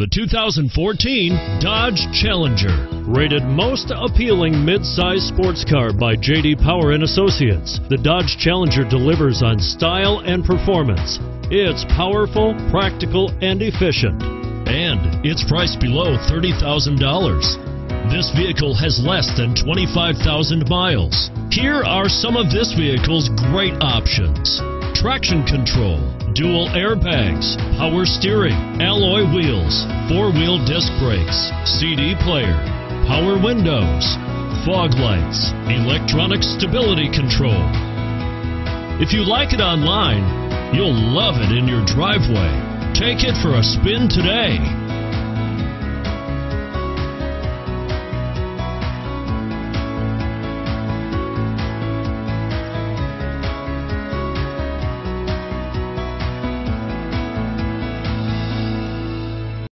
The 2014 Dodge Challenger, rated most appealing midsize sports car by JD Power and Associates. The Dodge Challenger delivers on style and performance. It's powerful, practical, and efficient. And it's priced below $30,000. This vehicle has less than 25,000 miles. Here are some of this vehicle's great options traction control, dual airbags, power steering, alloy wheels, four-wheel disc brakes, CD player, power windows, fog lights, electronic stability control. If you like it online, you'll love it in your driveway. Take it for a spin today.